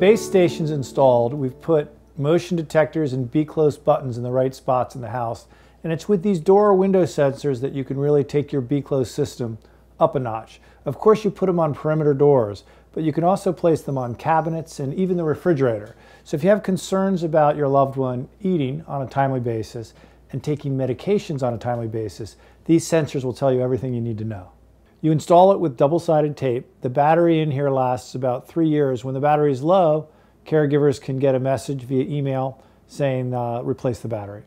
base station's installed, we've put motion detectors and BeClose buttons in the right spots in the house. And it's with these door or window sensors that you can really take your BeClose system up a notch. Of course, you put them on perimeter doors, but you can also place them on cabinets and even the refrigerator. So if you have concerns about your loved one eating on a timely basis and taking medications on a timely basis, these sensors will tell you everything you need to know. You install it with double-sided tape. The battery in here lasts about three years. When the battery is low, caregivers can get a message via email saying uh, replace the battery.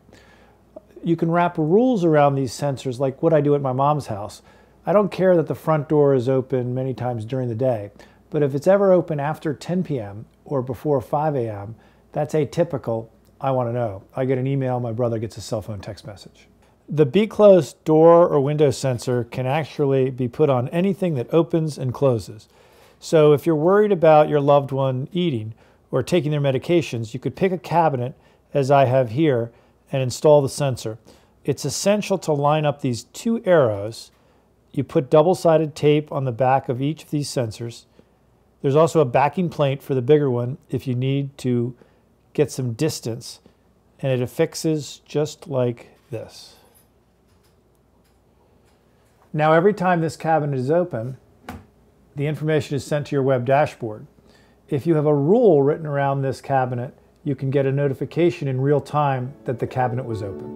You can wrap rules around these sensors like what I do at my mom's house. I don't care that the front door is open many times during the day, but if it's ever open after 10 p.m. or before 5 a.m., that's atypical. I want to know. I get an email, my brother gets a cell phone text message. The BeClose door or window sensor can actually be put on anything that opens and closes. So if you're worried about your loved one eating or taking their medications, you could pick a cabinet, as I have here, and install the sensor. It's essential to line up these two arrows. You put double-sided tape on the back of each of these sensors. There's also a backing plate for the bigger one if you need to get some distance, and it affixes just like this. Now every time this cabinet is open, the information is sent to your web dashboard. If you have a rule written around this cabinet, you can get a notification in real time that the cabinet was open.